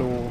Hallo.